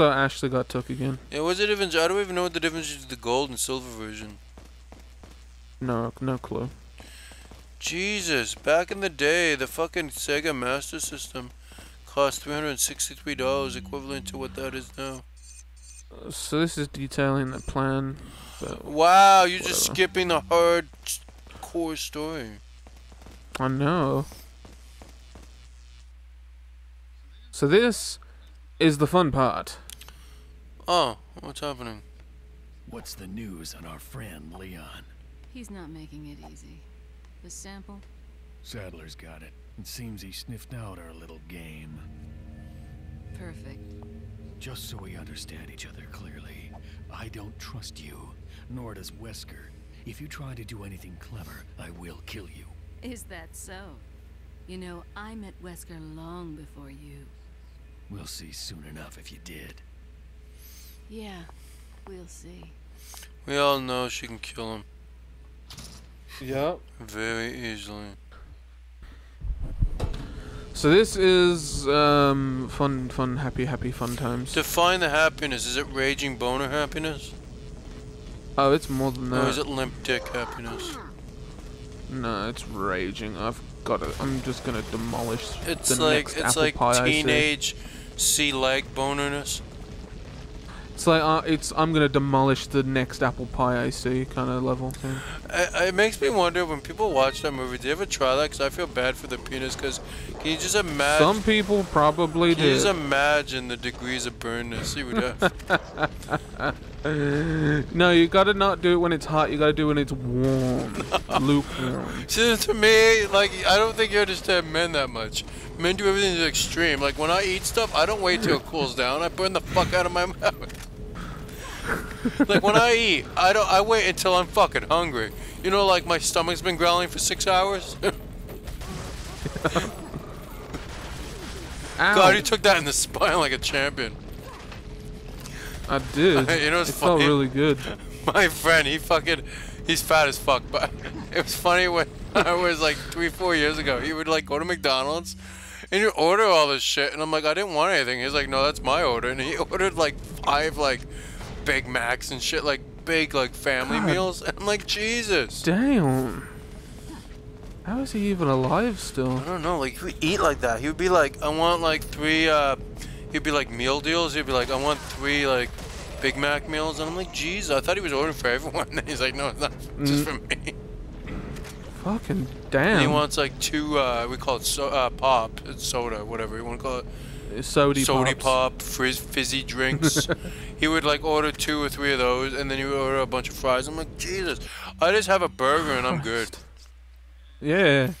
Also, Ashley got took again. Yeah, what's the difference? I don't even know what the difference is the gold and silver version. No, no clue. Jesus, back in the day, the fucking Sega Master System cost $363, equivalent to what that is now. Uh, So this is detailing the plan. Wow, you're just skipping the hard core story. I know. So this is the fun part. Oh, what's happening? What's the news on our friend Leon? He's not making it easy. The sample? Saddler's got it. It seems he sniffed out our little game. Perfect. Just so we understand each other clearly, I don't trust you, nor does Wesker. If you try to do anything clever, I will kill you. Is that so? You know, I met Wesker long before you. We'll see soon enough if you did. Yeah, we'll see. We all know she can kill him Yep. very easily. So this is um fun, fun, happy, happy, fun times. Define the happiness. Is it raging boner happiness? Oh, it's more than Or is that. it limp dick happiness? No, it's raging. I've got it. I'm just gonna demolish It's the like next it's apple like pie I see. teenage sea leg bonerness. It's like uh, it's. I'm gonna demolish the next apple pie I see kind of level thing. I, it makes me wonder when people watch that movie. Do you ever try that? Because I feel bad for the penis. Because can you just imagine? Some people probably can you just imagine the degrees of burnness you would have? no, you gotta not do it when it's hot. You gotta do it when it's warm, lukewarm. See, to me, like I don't think you understand men that much. Men do everything to the extreme. Like when I eat stuff, I don't wait till it cools down. I burn the fuck out of my mouth. Like when I eat, I don't. I wait until I'm fucking hungry. You know, like my stomach's been growling for six hours. God, he took that in the spine like a champion. I did. You know, it's it felt really good. My friend, he fucking, he's fat as fuck. But it was funny when I was like three, four years ago. He would like go to McDonald's and you order all this shit, and I'm like, I didn't want anything. He's like, No, that's my order, and he ordered like five like Big Macs and shit, like big like family God. meals. And I'm like, Jesus. Damn. How is he even alive still? I don't know. Like he would eat like that. He would be like, I want like three. uh He'd be like meal deals. He'd be like, I want three like Big Mac meals, and I'm like, Jesus. I thought he was ordering for everyone. And he's like, No, it's not just for me. Fucking And damn. he wants like two, uh, we call it so, uh, pop, it's soda, whatever you want to call it. Sody Sody pop, frizz, fizzy drinks. he would like order two or three of those, and then he would order a bunch of fries. I'm like, Jesus, I just have a burger and I'm good. Yeah.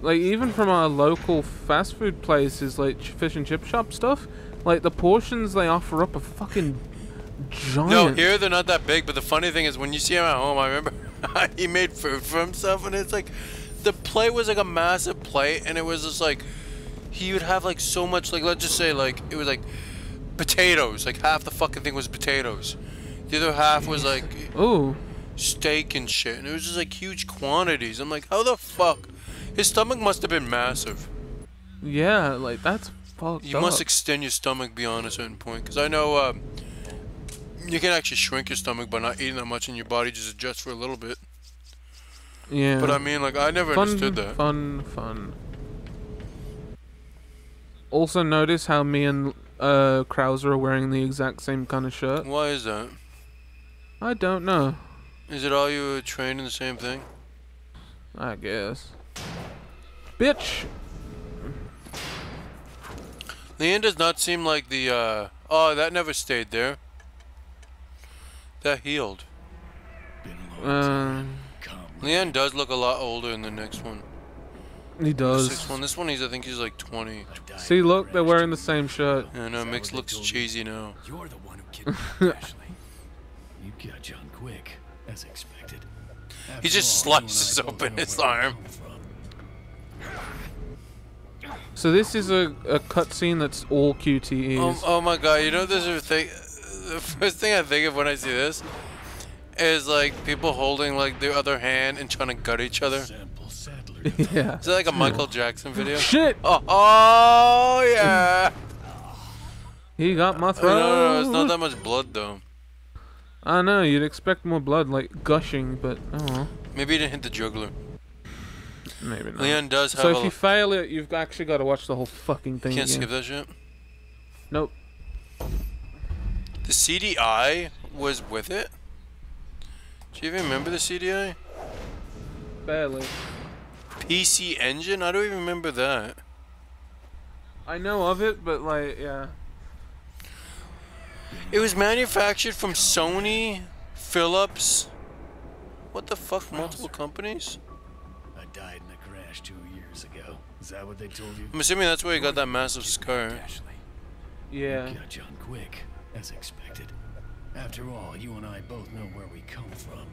Like even from our local fast food places, like fish and chip shop stuff, like the portions they offer up are fucking giant. No, here they're not that big, but the funny thing is when you see him at home, I remember he made food for himself, and it's like, the plate was like a massive plate, and it was just like, he would have like so much, like let's just say like, it was like potatoes, like half the fucking thing was potatoes. The other half was like Ooh. steak and shit, and it was just like huge quantities. I'm like, how the fuck? His stomach must have been massive. Yeah, like that's fucked You up. must extend your stomach beyond a certain point, because I know um, you can actually shrink your stomach by not eating that much, and your body just adjusts for a little bit. yeah. But I mean, like, I never fun, understood that. Fun, fun. Also, notice how me and uh, Krauser are wearing the exact same kind of shirt. Why is that? I don't know. Is it all you were trained in the same thing? I guess. Bitch. Leon does not seem like the, uh, oh, that never stayed there. That healed. Been a long time. Um, Leon does look a lot older in the next one. He The does. sixth one. This one, he's, I think he's like 20. See, look, they're wearing the same shirt. I know, Mix looks cheesy now. You're the one who kidnapped Ashley. You got John quick, as expected. He just all, slices open his arm. So this is a, a cutscene that's all QTEs. Oh, oh my god, you know this is a thing the first thing I think of when I see this is like people holding like their other hand and trying to gut each other. Is yeah. that like a Oh. Oh, Michael Jackson video? Shit! Oh, oh yeah. He got my oh, No, throat. no, no, it's not that much blood though. I know, you'd expect more blood, like gushing, but oh well. Maybe he didn't hit the jugular. Maybe not. Leon does have so if you fail it, you've actually got to watch the whole fucking thing can't again. skip that shit. Nope. The CDI was with it. Do you even remember the CDI? Barely. PC Engine? I don't even remember that. I know of it, but like, yeah. It was manufactured from Sony, Philips. What the fuck? Multiple companies? I died in a crash two years ago. Is that what they told you? I'm assuming that's where you got that massive scar. Ashley, Yeah. got John quick, as expected. After all, you and I both know where we come from.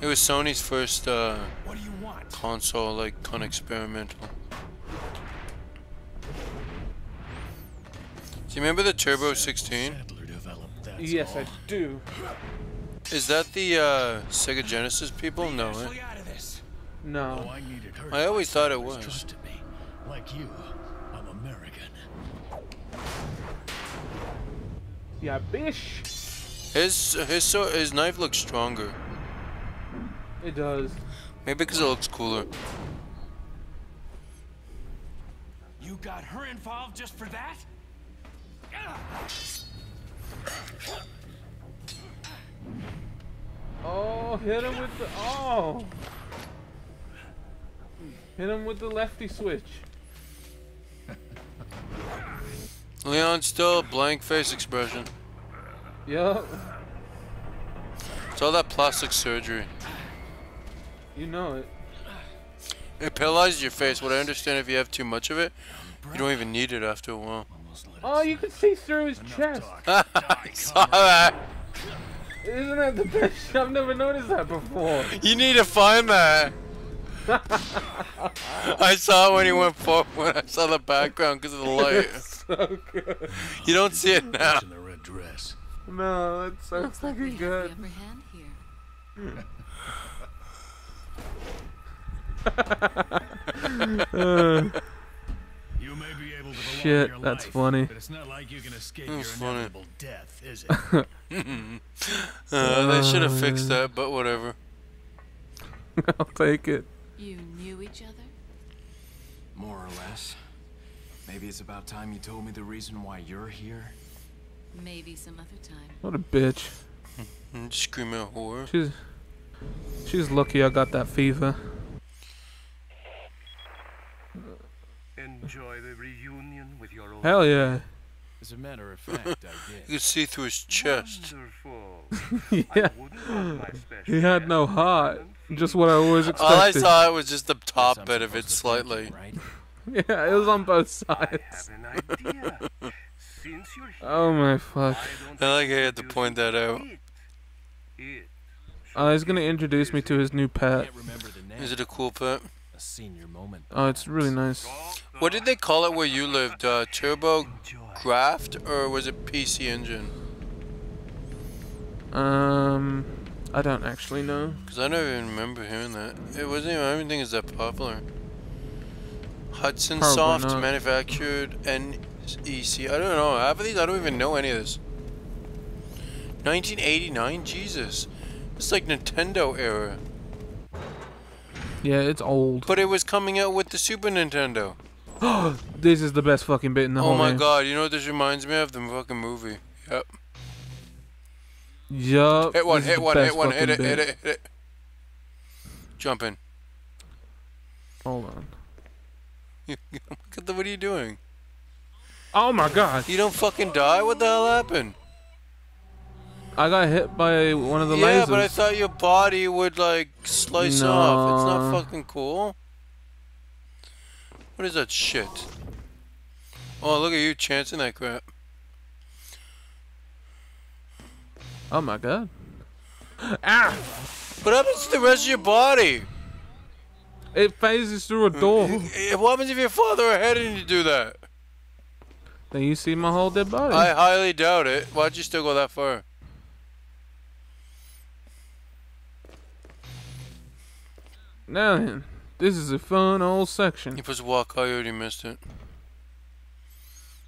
It was Sony's first uh, What do you want? console, like, con experimental. Do you remember the Turbo 16? Settler developed, that's Yes, all. I do. Is that the uh, Sega Genesis people? No, eh? out. Oh, No. I. I always thought it was. Me. Like you, I'm American. Yeah, bish. His his so his knife looks stronger. It does. Maybe because it looks cooler. You got her involved just for that? Oh, hit him with the oh. Hit him with the lefty switch. Leon still blank face expression. Yup. It's all that plastic surgery. You know it. It paralyzes your face. What I understand if you have too much of it, you don't even need it after a while. Almost let it Oh, you can see through his chest. talk. I saw that. Isn't that the best? I've never noticed that before. You need to find that. I saw it when he went forward when I saw the background because of the light. so good. You don't see it now. in the red dress. No, it's so Looks like we fucking have good. the upper hand here. Uh, You may be able to Shit, your that's life, funny. But it's not like you can escape That's your funny. death, is it? Uh, they should have fixed that, but whatever. I'll take it. You knew each other? More or less. Maybe it's about time you told me the reason why you're here. Maybe some other time. What a bitch. Scream at whore. She's she's lucky I got that fever. Enjoy the reunion with your old Hell yeah. As a matter of fact, I did. You did. could see through his chest. Yeah. I wouldn't want my special He had no heart. Just what I always expected. All I expected. saw was just the top I'm bit of it supposed to thank you, slightly. right? Yeah, it was on both sides. have an idea. Since you're here, Oh my fuck. why I like you how you had to point that out. it? It Oh, he's gonna introduce me to his new pet. Can't remember the name. Is it a cool pet? a senior moment? Oh, it's really nice. What did they call it where you lived? Uh, Turbo. Graft or was it PC Engine? Um, I don't actually know. Because I don't even remember hearing that. It wasn't even, I don't think it's that popular. Hudson Probably Soft not. manufactured NEC. I don't know. Half of these, I don't even know any of this. 1989? Jesus. It's like Nintendo era. Yeah, it's old. But it was coming out with the Super Nintendo. this is the best fucking bit in the Oh whole Oh my game. god, you know what this reminds me of? The fucking movie. Yep. Yup. Hit one, hit one, hit one, hit it, hit it, hit it. Jump in. Hold on. Look at the, what are you doing? Oh my god. You don't fucking die? What the hell happened? I got hit by one of the yeah, lasers. but I thought your body would like slice off. It's not fucking cool. What is that shit? Oh, look at you chancing that crap. Oh my god. Ah! What happens to the rest of your body? It phases through a door. What happens if you fall through a head and you do that? then you see my whole dead body. I highly doubt it. Why'd you still go that far? Now then. This is a fun old section. He section. puts walk coyote missed it.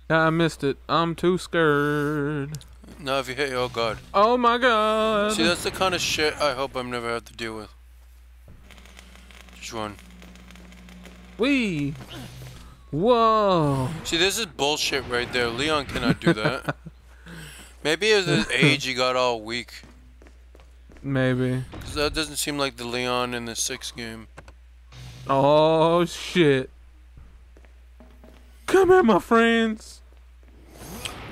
I missed it. I'm too scared. Now if you hit oh god. Oh my god. See that's the kind of shit I hope I'm never have to deal with. Just run. Wee. Whoa. See this is bullshit right there. Leon cannot do that. Maybe at his age he got all weak. Maybe. that doesn't seem like the Leon in the sixth game. Oh shit. Come here, my friends.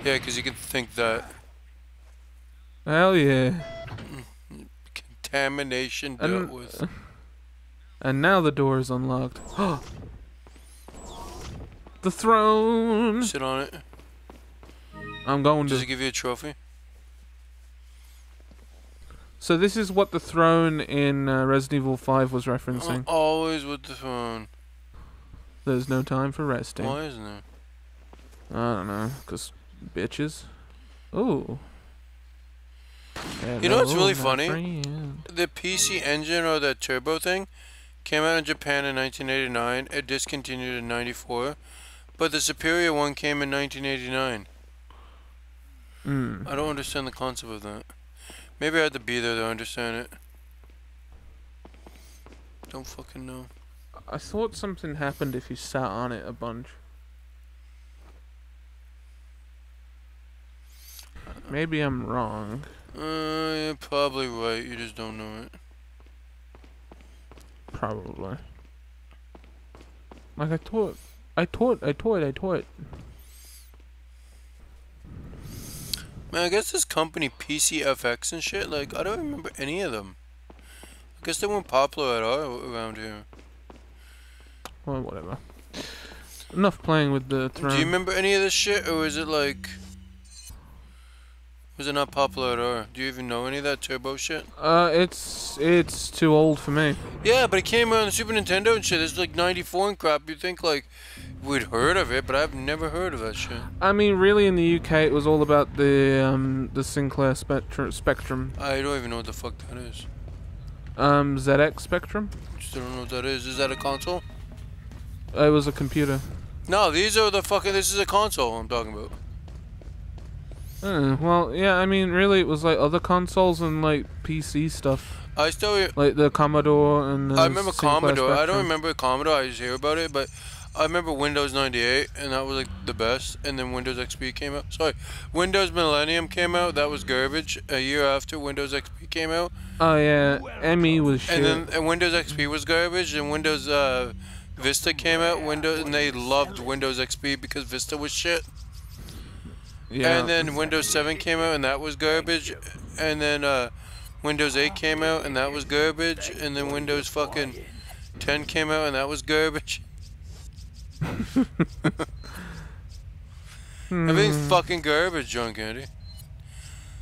Yeah, because you can think that. Hell yeah. Contamination dealt And- with. And now the door is unlocked. the throne. Sit on it. I'm going Does to. it give you a trophy? So this is what the throne in uh, Resident Evil 5 was I'm referencing. always with the phone. There's no time for resting. Why isn't there? I don't know, cause bitches. Ooh. You know what's really funny? friend. The PC engine or that turbo thing came out in Japan in 1989. It discontinued in 94. But the superior one came in 1989. Mm. I don't understand the concept of that. Maybe I had to be there to understand it. Don't fucking know. I thought something happened if you sat on it a bunch. Maybe I'm wrong. Uh, you're probably right. You just don't know it. Probably. Like I taught, I taught, I taught, I taught. Man, I guess this company PCFX and shit. Like, I don't remember any of them. I guess they weren't popular at all around here. Well, whatever. Enough playing with the throne. Do you remember any of this shit, or is it like? Was it not popular at all? Do you even know any of that turbo shit? Uh, it's it's too old for me. Yeah, but it came out on the Super Nintendo and shit. It's like '94 and crap. You'd think like we'd heard of it, but I've never heard of that shit. I mean, really, in the UK, it was all about the um the Sinclair Spectrum Spectrum, I don't even know what the fuck that is. um ZX Spectrum. Just don't know what that is. Is that a console? It was a computer. No, these are the fucking. This is a console I'm talking about. Uh, well, yeah, I mean, really, it was like other consoles and like PC stuff, I still. like the Commodore and. The I remember Sinclair Commodore. I don't remember Commodore. I just hear about it, but I remember Windows 98, and that was like the best. And then Windows XP came out. Sorry, Windows Millennium came out. That was garbage. A year after Windows XP came out, Oh yeah, ME was shit. and then and Windows XP was garbage. And Windows uh, Vista came out. Windows and they loved Windows XP because Vista was shit. yeah. And then Windows 7 came out, and that was garbage. And then uh, Windows 8 came out, and that was garbage. And then Windows fucking 10 came out, and that was garbage. Everything's fucking garbage, John Candy.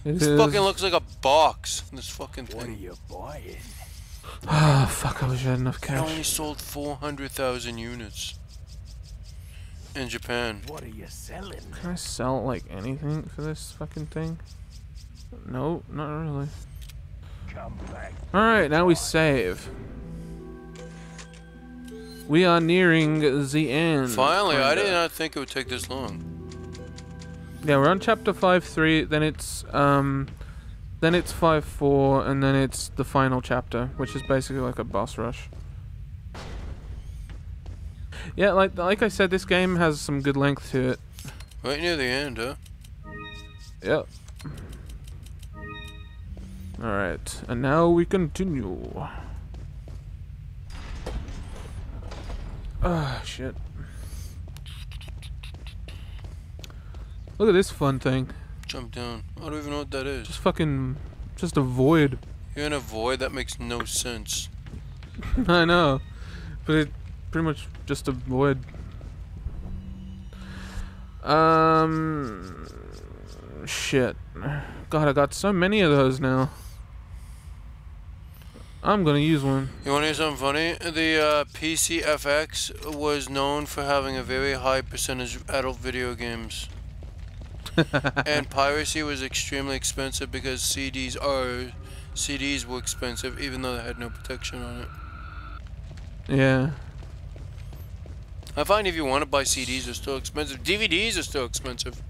It This is- fucking looks like a box. This fucking thing. What are you buying? Ah, fuck! I wish I had enough It only sold 400,000 units in Japan. What are you selling? Can I sell like anything for this fucking thing? No, not really. Come back. All right, now we save. We are nearing the end. Finally, I kinda. did not think it would take this long. Yeah, we're on chapter five three. Then it's um, then it's five four, and then it's the final chapter, which is basically like a boss rush. Yeah, like like I said, this game has some good length to it. Right near the end, huh? Yep. All right, and now we continue. Ah, shit. Look at this fun thing. Jump down. I don't even know what that is. Just fucking, just a void. You're in a void? That makes no sense. I know, but it pretty much just a void. Um, shit. God, I got so many of those now. I'm gonna use one. You want to hear something funny? The uh, PCFX was known for having a very high percentage of adult video games. and piracy was extremely expensive because CDs are CDs were expensive even though they had no protection on it. Yeah. I find if you want to buy CDs, they're still expensive. DVDs are still expensive.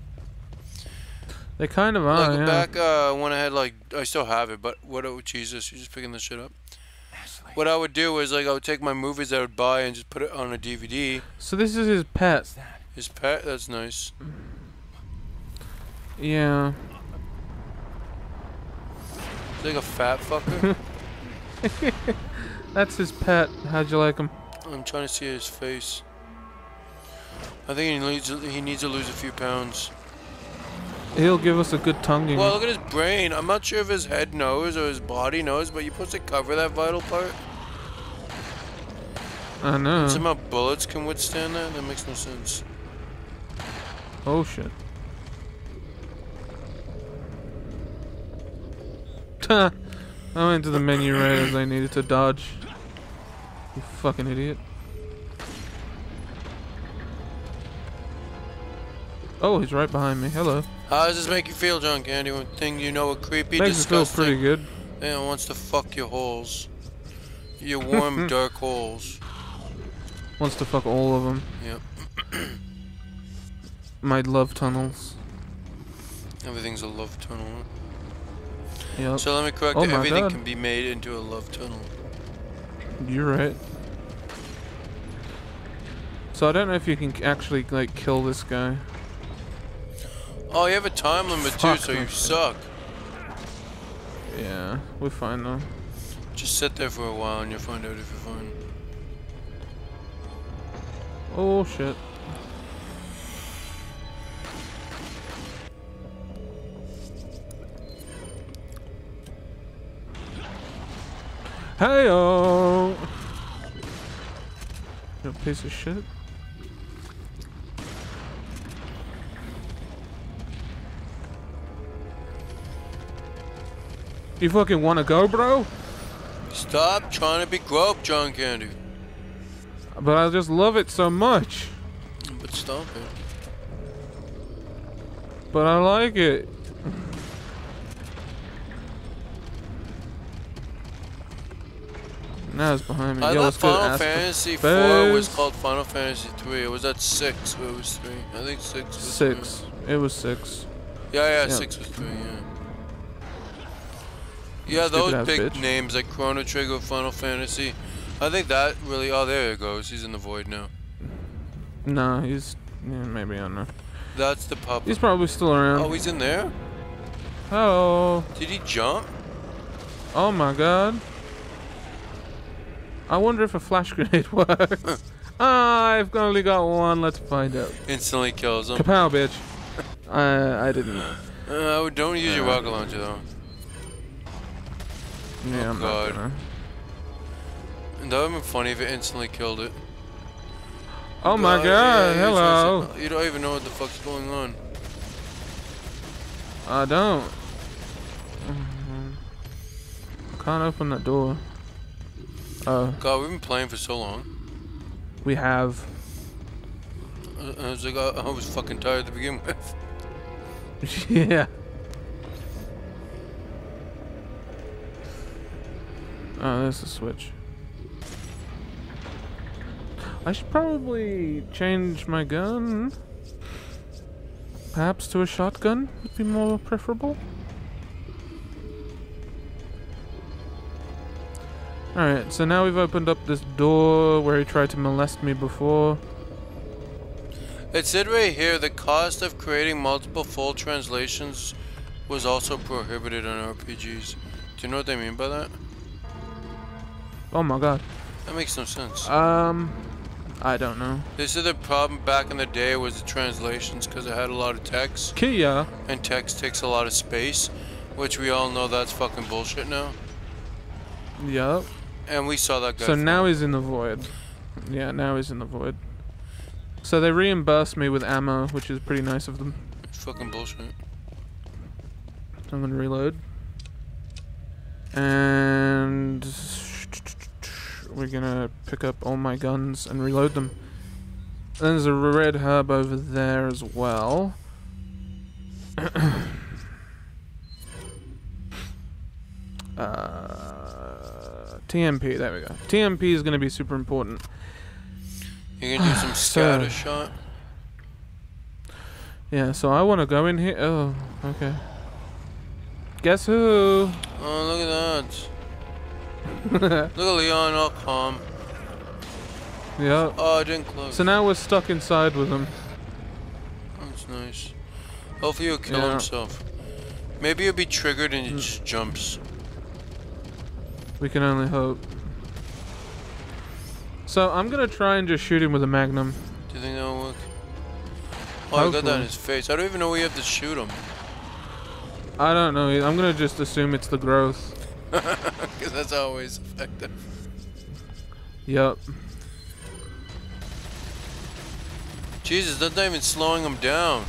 They kind of are, like yeah. back uh, when I had like, I still have it, but what? Oh Jesus, you're just picking this shit up. What I would do is like I would take my movies I would buy and just put it on a DVD. So this is his pet. His pet, that's nice. Yeah. Like a fat fucker. That's his pet. How'd you like him? I'm trying to see his face. I think he needs he needs to lose a few pounds. He'll give us a good tonguing. Well, look at his brain. I'm not sure if his head knows or his body knows, but you're supposed to cover that vital part. I know. Somehow bullets can withstand that. That makes no sense. Oh shit. I went to the menu right as I needed to dodge. You fucking idiot. Oh, he's right behind me. Hello. How does this make you feel, John Candy? One thing you know, a creepy, Makes me feel pretty good. and wants to fuck your holes, your warm, dark holes. Wants to fuck all of them. Yep. My love tunnels. Everything's a love tunnel. Yep. So let me correct Oh it. Everything God. can be made into a love tunnel. You're right. So I don't know if you can actually like kill this guy. Oh, you have a time limit too, so you suck. Yeah, we're fine though. Just sit there for a while and you'll find out if you're fine. Oh shit. Hey You piece of shit. You fucking wanna go, bro? Stop trying to be grope, John Candy. But I just love it so much. But stop it. But I like it. Now it's behind me. I Yo, thought Final Fantasy IV was called Final Fantasy 3. It was at 6, but it was 3. I think 6 was Six. It was six. Yeah, yeah, Yeah. 6 was 3, yeah. Yeah, those big bitch. names like Chrono Trigger, Final Fantasy. I think that really. Oh, there it goes. He's in the void now. No, he's yeah, maybe I don't know. That's the pup. He's probably still around. Oh, he's in there? Oh, Did he jump? oh my god. I wonder if a flash grenade works. I've only got one. Let's find out. Instantly kills him. Kapow, bitch. I I didn't. Uh, don't use your Uh, rocket launcher though. Yeah, I'm God. not gonna. That would have been funny if it instantly killed it. Oh my god, yeah, hello. You don't even know what the fuck's going on. I don't. Mhm. Can't open that door. Oh, God, we've been playing for so long. we have. I, I was like, I, I was fucking tired to begin with. yeah. Oh, there's a switch. I should probably change my gun. Perhaps to a shotgun would be more preferable. Alright, so now we've opened up this door where he tried to molest me before. It said right here the cost of creating multiple full translations was also prohibited on RPGs. Do you know what they mean by that? Oh my god. That makes no sense. Um, I don't know. They said the problem back in the day was the translations because it had a lot of text, Kia. and text takes a lot of space, which we all know that's fucking bullshit now. Yup. And we saw that guy. So fall. now he's in the void. Yeah, now he's in the void. So they reimbursed me with ammo, which is pretty nice of them. It's fucking bullshit. I'm gonna reload. And we're gonna pick up all my guns and reload them. Then there's a red herb over there as well. uh, TMP. There we go. TMP is going to be super important. You can do some So- scatter shot. Yeah. So I want to go in here. Oh, okay. Guess who? Oh, look at that. Look at Leon all calm. yep. Oh, I didn't close. So now we're stuck inside with him. That's nice. Hopefully he'll kill Yeah. himself. Maybe he'll be triggered and he Mm. just jumps. We can only hope. So I'm gonna try and just shoot him with a magnum. Do you think that'll work? Oh, I got that Hopefully. in his face. I don't even know where you have to shoot him. I don't know. I'm gonna just assume it's the growth. Because that's always effective. Yep. Jesus, that's not even slowing them down.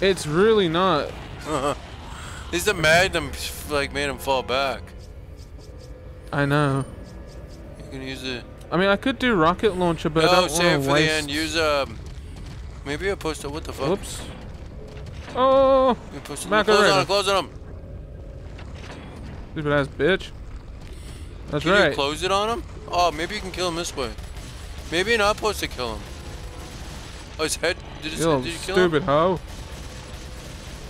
It's really not. At least the magnum like made him fall back. I know. You can use it. I mean, I could do rocket launcher, but I don't save it want for to waste. the end. Use um. Maybe a poster. What the fuck? Whoops. Oh, post- Back close on him. Close on him. Stupid ass bitch. That's Can right. you close it on him? Oh, maybe you can kill him this way. Maybe you're not supposed to kill him. Oh, his head. Did, his, You did you kill him? stupid hoe.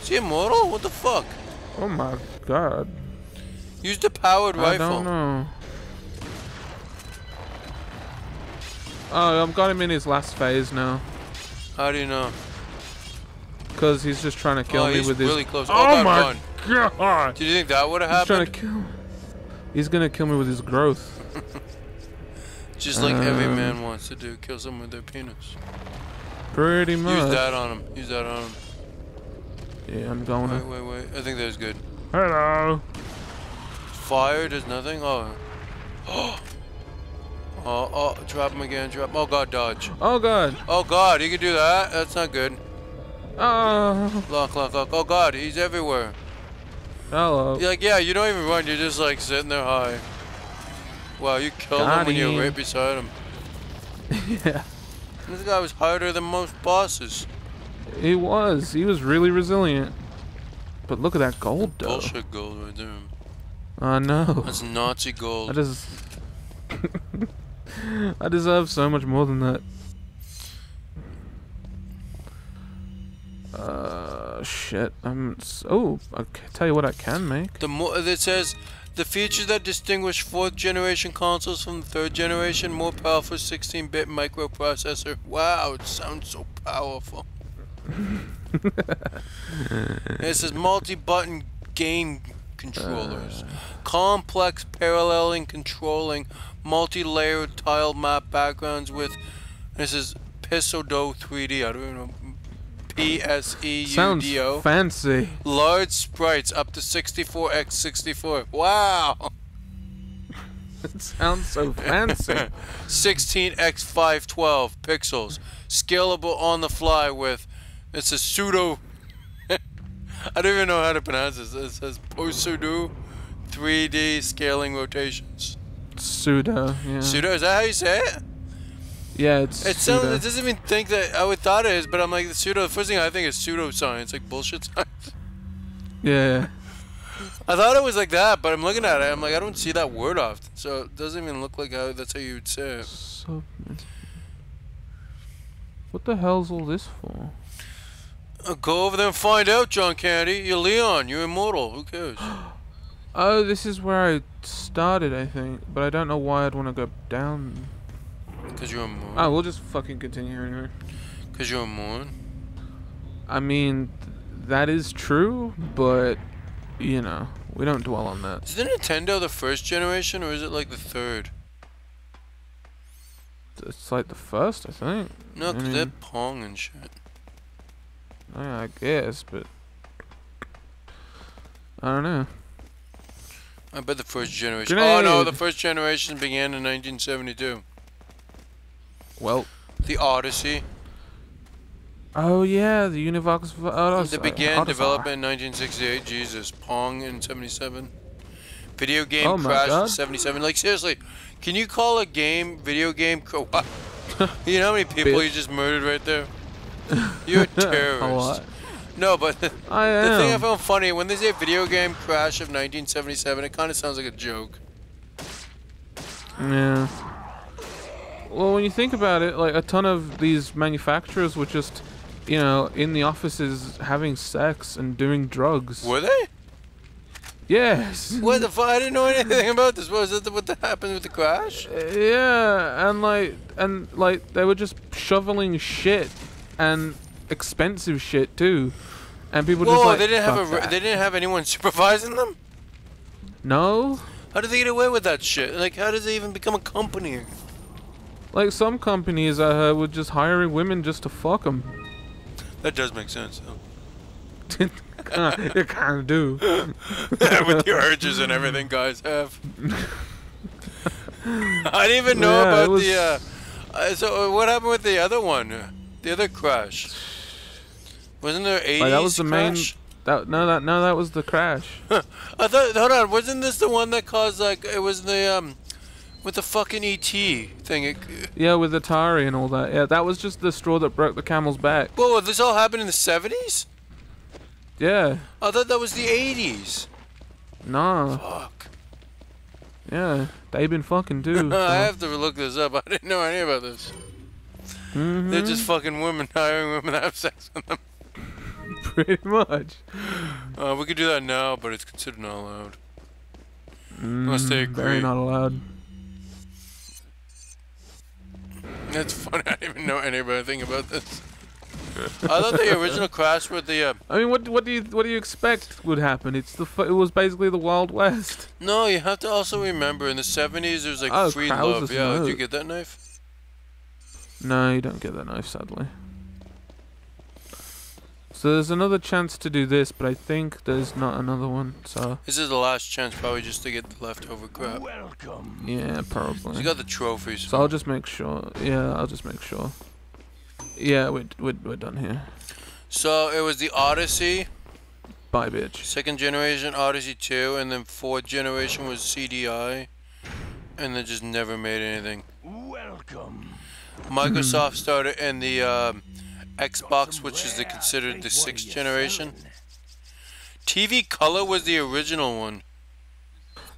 Is he immortal? What the fuck? Oh my god. Use the powered I rifle. don't know. Oh, I've got him in his last phase now. How do you know? Because he's just trying to kill oh, me with really his. close. Oh, Oh God, my run. God! Do you think that would have happened? He's trying to kill. He's gonna kill me with his growth. Just like every Um, man wants to do, kill someone with their penis. Pretty much. Use that on him. Use that on him. Yeah, I'm going Wait, wait, wait. I think that's good. Hello. Fire does nothing? Oh. Oh, oh, drop him again. Drop. Oh, God, dodge. Oh god. Oh, God, he can do that? That's not good. Oh. Lock, lock, lock. Oh, God, he's everywhere. Hello. You're like, yeah, you don't even run. You're just like sitting there high. Wow, you killed him when you were right beside him. yeah. This guy was harder than most bosses. He was. He was really resilient. But look at that gold, though. Bullshit gold right there. I know. That's Nazi I gold. just. I deserve so much more than that. Uh, Oh, shit. I'm. Oh, I c- tell you what, I can make. The more it uh, says, the features that distinguish fourth generation consoles from the third generation, more powerful 16-bit microprocessor. Wow, it sounds so powerful. this is multi-button game controllers, uh. complex paralleling controlling, multi-layered tile map backgrounds with. This is Pisodo 3D. I don't even know. P S E U Sounds fancy. Large sprites up to 64x64. Wow! It sounds so fancy. 16x512 pixels. Scalable on the fly with. It's a pseudo. I don't even know how to pronounce this. It says Posudo 3D scaling rotations. Pseudo. Yeah. Pseudo, is that how you say it? Yeah, it's. It sounds. It doesn't even think that I would thought it is, but I'm like the pseudo. The first thing I think is pseudoscience, like bullshit science. Yeah. I thought it was like that, but I'm looking at it. I'm like, I don't see that word often, so it doesn't even look like how that's how you would say it. So. What the hell's all this for? Uh, go over there and find out, John Candy. You're Leon. You're immortal. Who cares? Oh, this is where I started, I think, but I don't know why I'd want to go down. Because you're a moon. Oh, we'll just fucking continue here anyway. Because you're a moon. I mean, th- that is true, but you know, we don't dwell on that. Is the Nintendo the first generation, or is it like the third? It's like the first, I think. No, I because they're Pong and shit. I guess, but I don't know. I bet the first generation. Oh no, the first generation began in 1972. Well, The Odyssey. oh yeah, the Univox. v- Oh, They began development in 1968. Jesus, Pong in 77. Video game Oh my crashed in 77. Like seriously, can you call a game video game? What? you know how many people you just murdered right there? You're a terrorist. A. No, but the, I the thing I found funny when they say video game crash of 1977, it kind of sounds like a joke. Yeah. Well, when you think about it, like a ton of these manufacturers were just, you know, in the offices having sex and doing drugs. Were they? Yes. What the fuck? I didn't know anything about this. What was it? What happened with the crash? Uh, yeah, and like, and like, they were just shoveling shit and expensive shit too, and people just Whoa! like. they didn't have a. That." They didn't have anyone supervising them. No, How did they get away with that shit? Like, how did they even become a company? Like some companies I heard were just hiring women just to fuck them. That does make sense. though. they kind of do. with the urges and everything guys have. I didn't even know Yeah, about was- the. Uh, uh, so uh, what happened with the other one? The other crash. Wasn't there 80s Like, that was the main. That no, that no, that was the crash. I thought. Hold on. Wasn't this the one that caused like it was the um, with the fucking ET thing? It, Yeah, with Atari and all that. Yeah, that was just the straw that broke the camel's back. whoa! This all happened in the 70s. Yeah. I thought that was the 80s. Nah. Fuck. Yeah. they've been fucking too. I have to look this up. I didn't know any about this. Mm -hmm. They're just fucking women hiring women to have sex with them. pretty much. Uh, we could do that now, but it's considered not allowed. Unless they Mm, Very not allowed. That's funny. I didn't even know anything about this. I thought the original crash with the. Uh, I mean, what what do you what do you expect would happen? It's the it was basically the Wild West. no, you have to also remember in the 70s there was like Oh, free Krauser's love. Yeah, did you get that knife? No, you don't get that knife, sadly. So there's another chance to do this, but I think there's not another one. So This is the last chance, probably, just to get the leftover crap. Welcome. yeah, probably. You got the trophies. So I'll just make sure. Yeah, I'll just make sure. Yeah, we're we're, we're done here. So it was the Odyssey, Bye, bitch. second generation Odyssey 2, and then fourth generation was CDI, and they just never made anything. Welcome. Microsoft started in the um, Xbox, which is the considered the sixth generation. TV Color was the original one.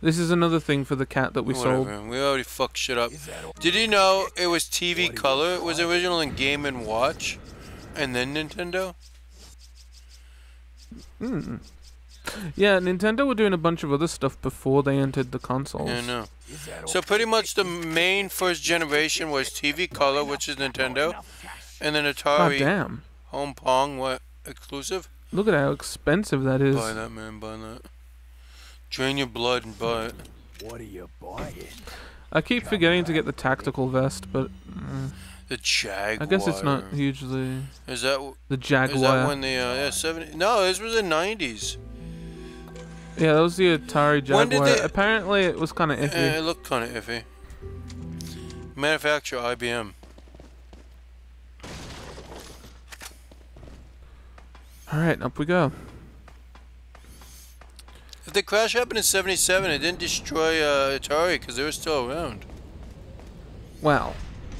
This is another thing for the cat that we sold. We already fucked shit up. Did you know it was TV Color? It was original in Game and Watch, and then Nintendo. Hmm. Yeah, Nintendo were doing a bunch of other stuff before they entered the consoles. Yeah, I know. So pretty much the main first generation was TV Color, which is Nintendo, and then God Atari damn! Home Pong, what exclusive? Look at how expensive that is. Buy that, man. Buy that. Drain your blood and buy it. What are you buying? I keep forgetting to get the tactical vest, but mm, The Jaguar. I guess it's not hugely Is that w- the is that when the uh, yeah seventy? No, this was the nineties. yeah, that was the Atari When did Jaguar. they- Apparently, it was kind of iffy. it looked kind of iffy. Manufacturer IBM. All right, up we go. If the crash happened in '77, it didn't destroy uh, Atari because they were still around. Wow,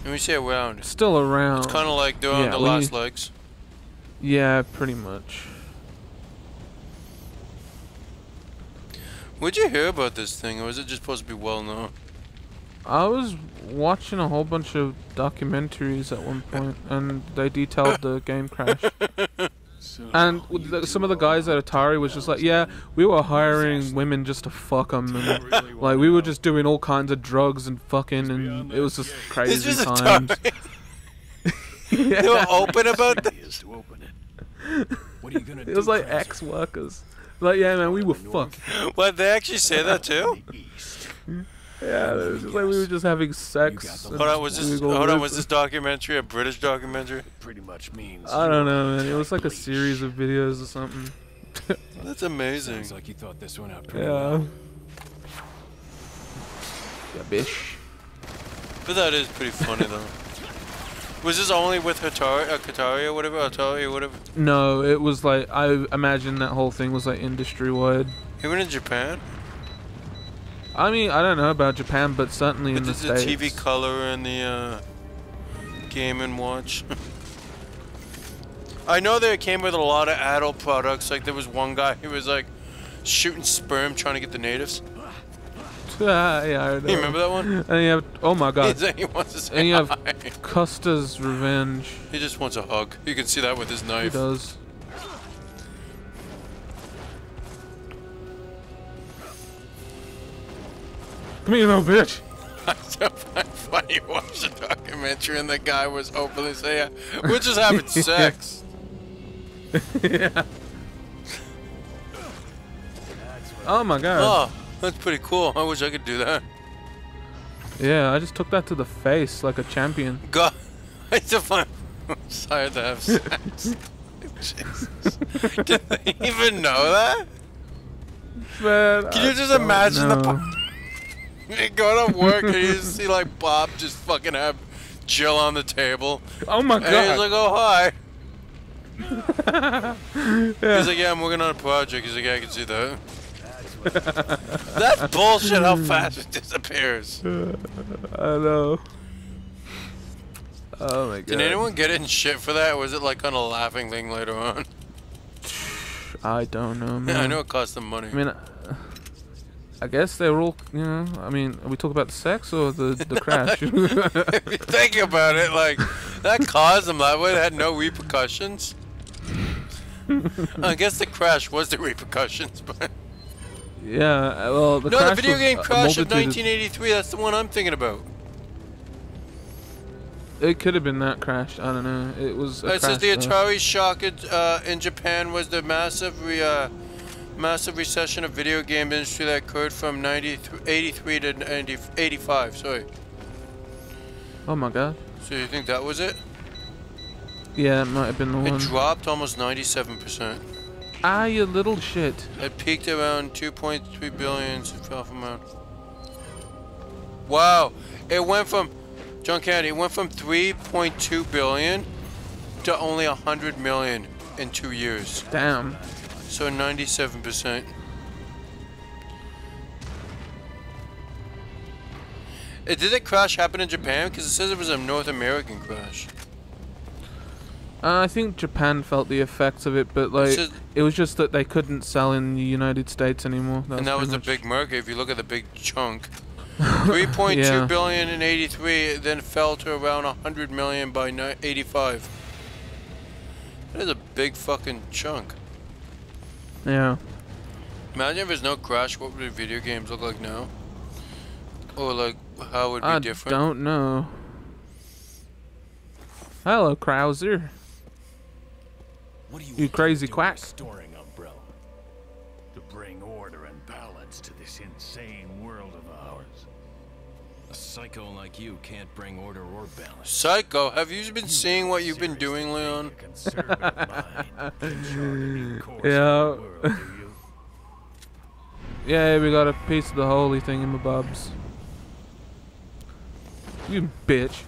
Let me say around. still around. It's kind of like they're on Yeah, the last you- legs. yeah, pretty much. Where'd you hear about this thing, or was it just supposed to be well known? I was watching a whole bunch of documentaries at one point, and they detailed the game crash. And with the, some of the guys at Atari was just like, yeah, we were hiring women just to fuck them, and like we were just doing all kinds of drugs and fucking, and it was just This crazy was times. Atari. they were open about that. Is to open it. What are you gonna do? It was like ex-workers. Like, yeah, man, we were fucking. What they actually say that too? The east. Yeah, it was just like we were just having sex. Hold on, was this? we Hold on, was this documentary a British documentary? Pretty much means. I don't know, man. It was like a series of videos or something. That's amazing. Sounds like you thought this one out pretty Yeah. well. Yeah, bish. But that is pretty funny though. Was this only with Atari, uh, Katari or whatever, Atari or whatever? No, it was like I imagine that whole thing was like industry wide. Even in Japan? I mean, I don't know about Japan, but certainly in But the the, the states. TV color and the uh, Game and Watch. I know that it came with a lot of adult products. Like there was one guy who was like shooting sperm trying to get the natives. Ah, yeah, I know. You remember that one? And you have, oh my god. he wants to say And you have hi. Custer's revenge. He just wants a hug. You can see that with his He knife. does. Come here, little bitch. I funny you watch the documentary and the guy was openly saying, "We're just having sex." yeah. Oh my god. Oh, that's pretty cool. I wish I could do that. Yeah, I just took that to the face like a champion. God, I so find sorry to have sex. Jesus. Did they even know that? Man, Can you I just imagine the know. po- You go to work and you just see like Bob just fucking have Jill on the table. Oh my And he's like, god. oh, hi. He's like, yeah, I'm working on a project. He's like, yeah, I can see that. That's bullshit how fast it disappears. I know. Oh my god. Did anyone get in shit for that? Or was it like on a laughing thing later on? I don't know, man. I know it cost them money. I mean, uh, I guess they're all, you know. I mean, are we talk about the sex or the the crash? if you think about it, like, that caused them that way. It had no repercussions. I guess the crash was the repercussions, but... yeah. Well, the no, the video game Crash of 1983, that's the one I'm thinking about. It could have been that crash. I don't know. It was. It says the though. Atari shock uh, in Japan was the massive re, uh, massive recession of video game industry that occurred from 93, 83 to 90, 85. Sorry. Oh my god. So you think that was it? Yeah, it might have been the It one. It dropped almost 97%. ah, you little shit. It peaked around 2.3 billion. So it fell from around. Wow! It went from John Kennedy. It went from 3.2 billion to only 100 million in two years. Damn. So 97%. Uh, Did the crash happen in Japan? Because it says it was a North American crash. Uh, I think Japan felt the effects of it, but like it was just that they couldn't sell in the United States anymore. and that was the big market. If you look at the big chunk, 3.2 Yeah. billion in 83, then fell to around 100 million by 85. That is a big fucking chunk. Yeah. Imagine if there's no crash, what would the video games look like now? Or like, how would it be I different? I don't know. Hello, Krauser. What do you, You crazy quack. Restoring psycho like you can't bring order or balance. Psycho, have you been seeing what you've been doing, Leon? think a conservative mind can chart a new course for Yeah. world, you? Yeah, we got a piece of the holy thing in my bubs. You bitch.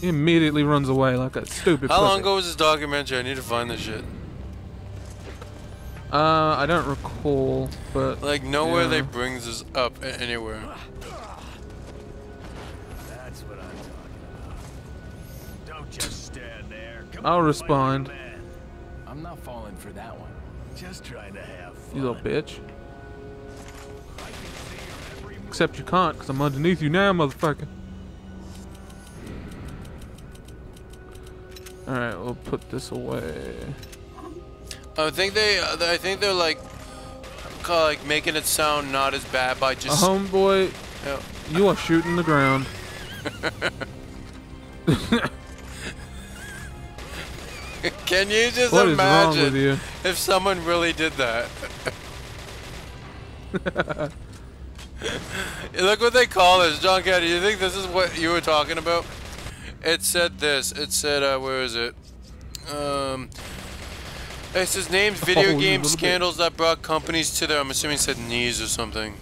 He immediately runs away like a stupid How long ago was this documentary? I need to find this shit. Uh, I don't recall, but Like, nowhere they Yeah. brings this up anywhere. I'll respond. fight like a man. I'm not falling for that one. Just trying to have fun. you little bitch. I can see your every move. Except you can't, because I'm underneath you now, motherfucker. Alright, we'll put this away. I think they, uh, I think they're like, like making it sound not as bad by just. A just. homeboy, Yeah. you are shooting the ground. Can you just What is wrong imagine with you? if someone really did that? Look what they call this, John Kennedy. You think this is what you were talking about? It said this. It said, uh, where is it? Um, it says names video Oh, game little bit. scandals that brought companies to their. I'm assuming it said knees or something.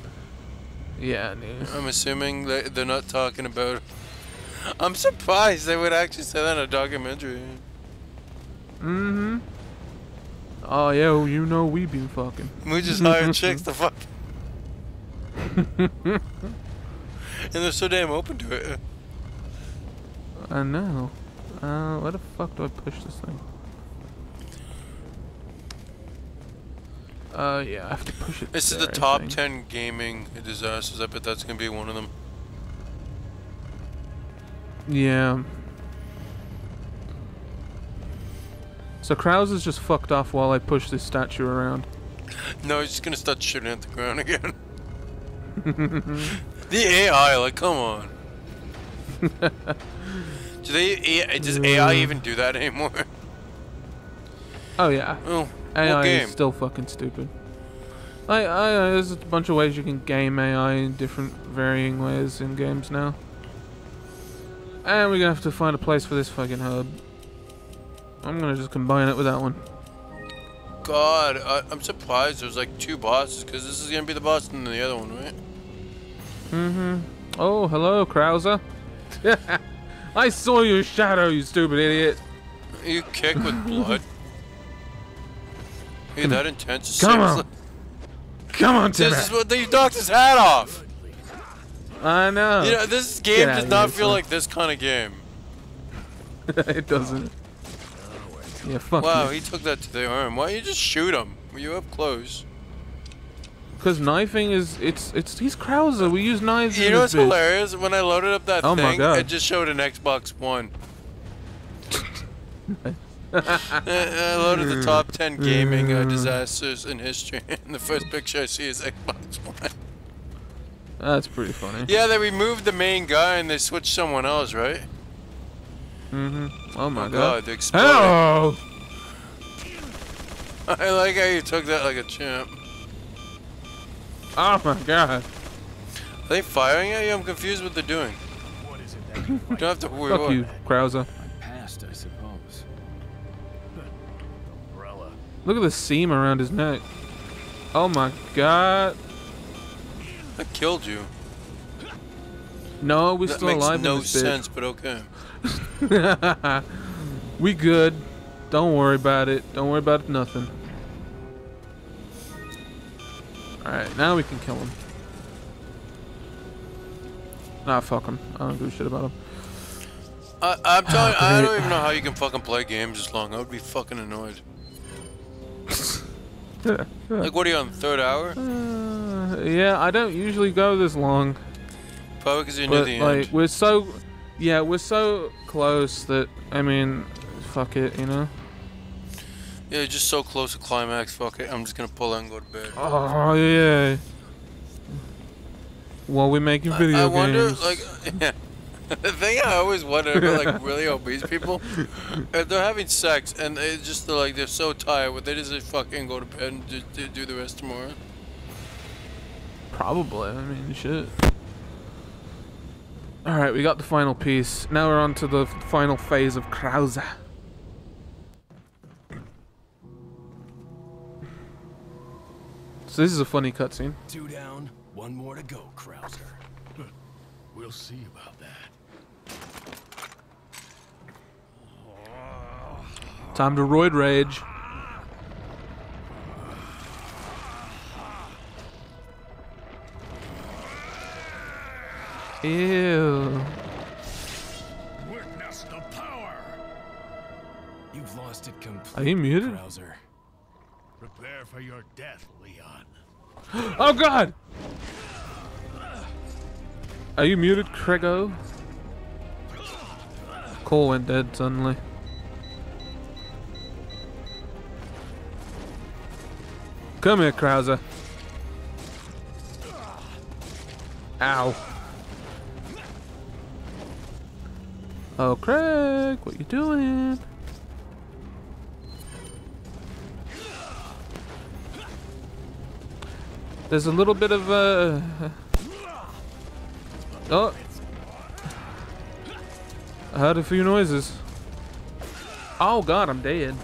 Yeah, dude. I'm assuming they're not talking about. I'm surprised they would actually say that in a documentary. Mm-hmm. Oh, yeah, well, you know we been fucking. We just hired chicks to fuck. and they're so damn open to it. I know. Uh, where the fuck do I push this thing? Uh, yeah, I have to push it. This is the top 10 gaming disasters. I bet that's gonna be one of them. Yeah. So Krauser's just fucked off while I push this statue around. No, he's just gonna start shooting at the ground again. the AI, like, come on. Do they? Does AI even do that anymore? Oh yeah. Oh, AI is still fucking stupid. I, I, uh, there's a bunch of ways you can game AI in different varying ways in games now. And we're gonna have to find a place for this fucking hub. I'm gonna just combine it with that one. God, I, I'm surprised there's like two bosses because this is gonna be the boss and the other one, right? Mm-hmm. Oh, hello, Krauser. I saw your shadow, you stupid idiot. You kick with blood. Hey, that intense. Come on. Come on, Timmy. This is what they knocked his hat off. I know. You know, this game does not feel like this kind of game. it doesn't. Yeah, fuck Wow, you. he took that to the arm. Why don't you just shoot him? Were you up close? Because knifing is it's it's he's Krauser. We use knives. You know what's bitch. hilarious? When I loaded up that Oh my thing, God. it just showed an Xbox One. I I loaded the top 10 gaming uh, disasters in history, and the first picture I see is Xbox One. That's pretty funny. Yeah, they removed the main guy and they switched someone else, right? Mm-hmm. Oh my oh god. god, they exploded. Hello. I like how you took that like a champ. Oh my god. Are they firing at you? I'm confused what they're doing. What is it that you You don't have to worry Fuck about you, Krauser. Past, I suppose. umbrella? Look at the seam around his neck. Oh my god. I killed you. No, we're that still makes alive no in this bitch. sense, but okay. we good. Don't worry about it. Don't worry about nothing. Alright, now we can kill him. Nah, fuck him. I don't give a shit about him. I, I'm telling you, I don't even know how you can fucking play games this long. I would be fucking annoyed. Like, what are you on, third hour? Uh, yeah, I don't usually go this long. Probably because you're near But, the like, end. we're so... Yeah, we're so close that, I mean, fuck it, you know? Yeah, just so close to climax. Fuck it. I'm just gonna pull out and go to bed. Oh, yeah. While we're making I, video I wonder, games. like, the thing I always wonder about, like, really obese people, if they're having sex and they just they're like they're so tired, would they just like, fucking go to bed and just do, do the rest tomorrow? Probably. I mean, shit. Alright, we got the final piece. Now we're on to the final phase of Krauser. So this is a funny cutscene. Two down, one more to go, Krauser. We'll see about that. Time to roid rage. Ew. Are you muted? Krauser. Prepare for your death, Leon. Oh god! Are you muted, Crego? Cole went dead suddenly. Come here, Krauser. Ow. Oh, Craig, what you doing? There's a little bit of uh Oh. I heard a few noises. Oh god, I'm dead.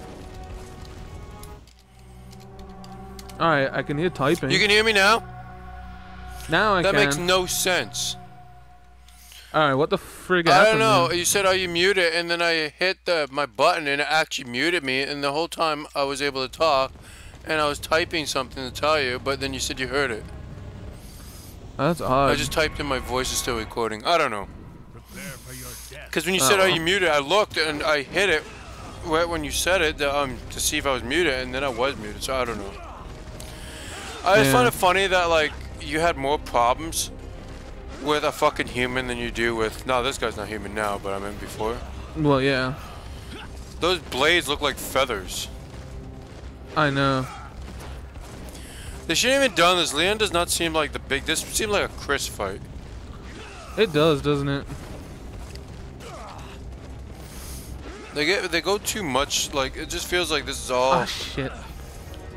Alright, I can hear typing. You can hear me now? now I That can. That makes no sense. Alright, what the frig I don't know. then? You said, "Are you muted?" And then I hit the my button, and it actually muted me. And the whole time I was able to talk, and I was typing something to tell you, but then you said you heard it. That's odd. I just typed in my voice is still recording. I don't know. Prepare for your death. Because when you said, "Are Oh. you muted?" I looked and I hit it right when you said it um, to see if I was muted, and then I was muted. So I don't know. I just find it funny that like you had more problems with a fucking human than you do with. No, this guy's not human now, but I meant before. Well, yeah. Those blades look like feathers. I know. They shouldn't even done this. Leon does not seem like the big. This seemed like a Chris fight. It does, doesn't it? They get they go too much. Like it just feels like this is all. Ah, shit.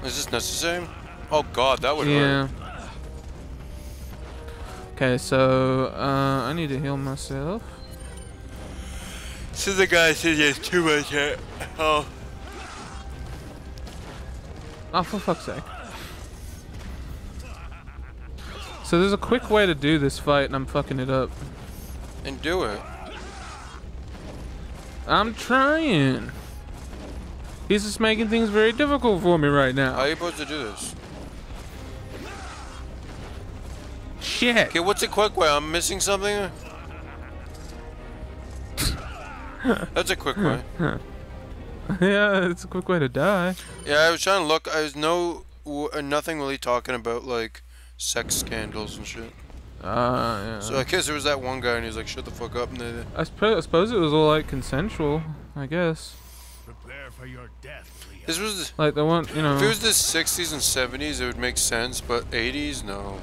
Is this necessary? Oh god, that would Yeah. hurt. Okay, so uh, I need to heal myself. So the guy says he has too much. hurt. Oh. For fuck's sake. So there's a quick way to do this fight, and I'm fucking it up. And do it. I'm trying. He's just making things very difficult for me right now. How are you supposed to do this? Shit. Okay, what's a quick way? I'm missing something. That's a quick way. yeah, it's a quick way to die. Yeah, I was trying to look. I was no, w- uh, nothing really talking about like sex scandals and shit. Uh, yeah. So I guess there was that one guy, and he was like, "Shut the fuck up." And then, I, suppose, I suppose it was all like consensual. I guess. Prepare for your death, Leon. this was Like the one, you know. if it was the '60s and '70s, it would make sense, but '80s, no.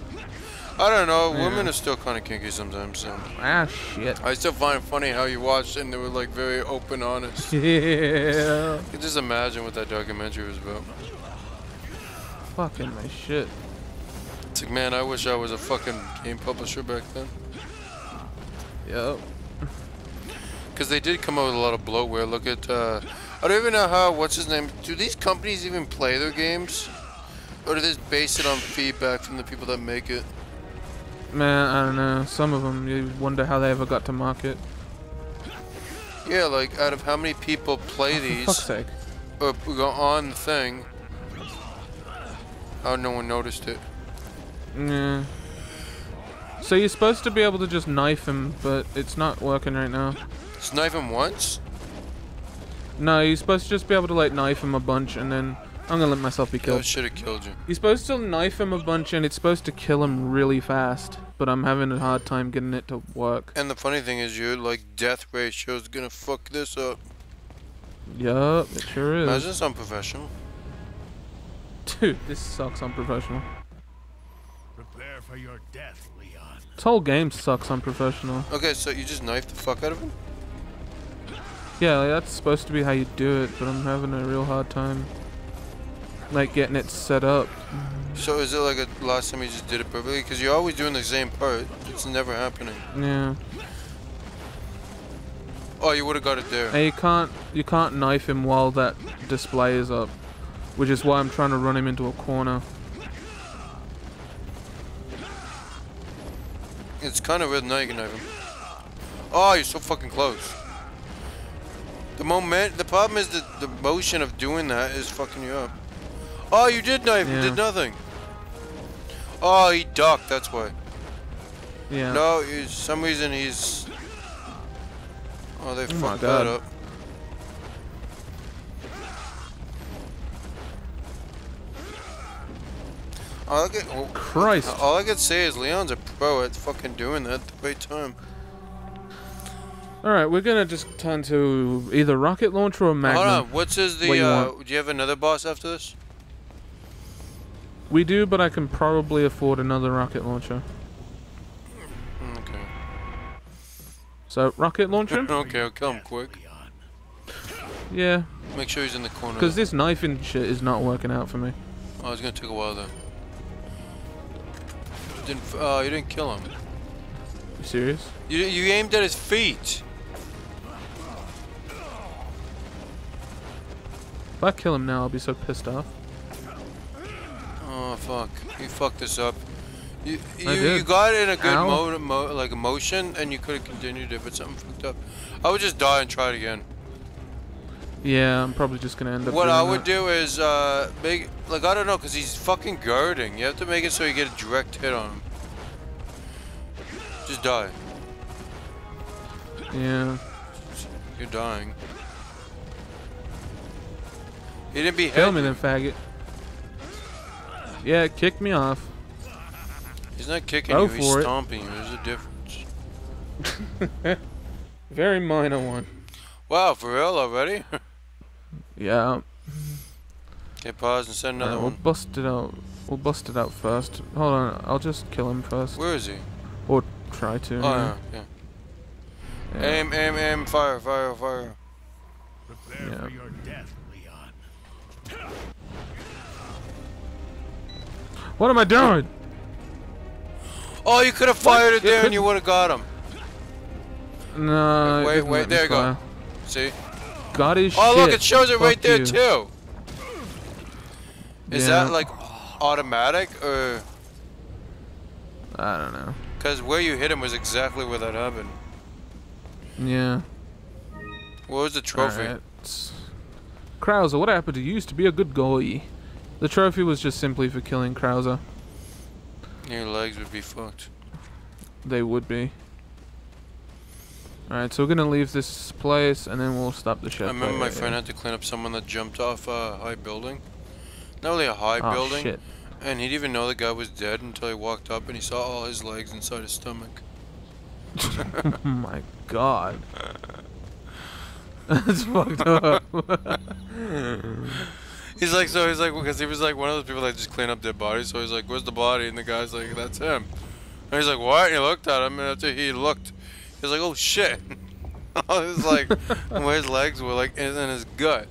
I don't know. Yeah. Women are still kind of kinky sometimes. So ah, shit. I still find it funny how you watched and they were like very open, honest. Yeah. You can just imagine what that documentary was about. Fucking my shit. It's like, man, I wish I was a fucking game publisher back then. Yep. Because they did come out with a lot of bloatware. Look at, uh, I don't even know how, what's his name? Do these companies even play their games? Or do they just base it on feedback from the people that make it? Man, I don't know. Some of them, you wonder how they ever got to market. Yeah, like, out of how many people play For fuck's these, sake. or go on the thing, how no one noticed it? Yeah. So you're supposed to be able to just knife him, but it's not working right now. Just knife him once? No, you're supposed to just be able to like knife him a bunch and then I'm gonna let myself be killed. should have killed you. You're supposed to knife him a bunch and it's supposed to kill him really fast, but I'm having a hard time getting it to work. And the funny thing is, your like death ratio is gonna fuck this up. Yup, it sure is. Imagine it's unprofessional. Dude, this sucks unprofessional. Prepare for your death, Leon. This whole game sucks unprofessional. Okay, so you just knifed the fuck out of him? Yeah, like, that's supposed to be how you do it, but I'm having a real hard time. Like getting it set up. So is it like a last time you just did it perfectly? Because you're always doing the same part. It's never happening. Yeah. Oh, you would have got it there. And you can't you can't knife him while that display is up, which is why I'm trying to run him into a corner. It's kind of weird now you can knife him. Oh, you're so fucking close. The moment, the problem is that the motion of doing that is fucking you up. Oh, you did knife him, Yeah. did nothing. Oh, he ducked, that's why. Yeah. No, he's, some reason he's. Oh, they Oh fucked that up. All I, can, oh, Christ. all I can say is Leon's a pro at fucking doing that at the right time. All right, we're gonna just turn to either rocket launcher or magnum. Hold on, what's his the? What uh, do you have another boss after this? We do, but I can probably afford another rocket launcher. Okay. So rocket launcher? Okay, I'll him quick. Yeah, Make sure he's in the corner. because this knifing shit is not working out for me. Oh, it's gonna take a while though. Didn't. Oh, you didn't kill him. You serious? You you aimed at his feet. If I kill him now, I'll be so pissed off. Oh fuck! You fucked this up. You you, you got in a good mode, mo- like emotion, and you could have continued it, but something fucked up. I would just die and try it again. Yeah, I'm probably just gonna end up. What I would that. do is uh make like I don't know, cause he's fucking guarding. You have to make it so you get a direct hit on him. Just die. Yeah. You're dying. He didn't be Kill me then, faggot. Yeah, kick me off. He's not kicking Go you, he's for it. stomping you. There's a difference. Very minor one. Wow, for real already? Yeah. okay, pause and send another Alright, we'll one. bust it out. We'll bust it out first. Hold on, I'll just kill him first. Where is he? Or try to. Oh, yeah. yeah, yeah. Yeah. Aim, aim, aim, fire, fire, fire. Prepare Yeah. for your death, Leon. What am I doing? Oh, you could have fired it there and you would have got him. No. it Wait, wait, there you go. See? Got his Oh, shit. look, it shows it right there, you. too. Is Yeah. that like automatic or. I don't know. Because where you hit him was exactly where that happened. Yeah. What was the trophy? Alright. Krauser, what happened to you used to be a good guy? The trophy was just simply for killing Krauser. Your legs would be fucked. They would be. Alright, so we're gonna leave this place and then we'll stop the show. I remember my friend had to clean up someone that jumped off a high building. Not really a high Oh building. shit. And he didn't even know the guy was dead until he walked up and he saw all his legs inside his stomach. oh my god. That's fucked up. He's like, so he's like, because he was like one of those people that just clean up their bodies. So he's like, where's the body? And the guy's like, that's him. And he's like, what? And he looked at him, and after he looked, he's like, oh shit. I was like, where his legs were like in, in his gut.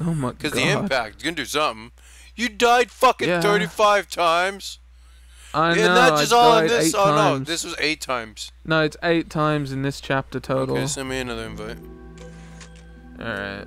oh my god. Because the impact, you can do something. You died fucking Yeah. 35 times. I know. and I just oh, all in this. Oh no, this was eight times. No, it's eight times in this chapter total. Okay, send me another invite. Alright.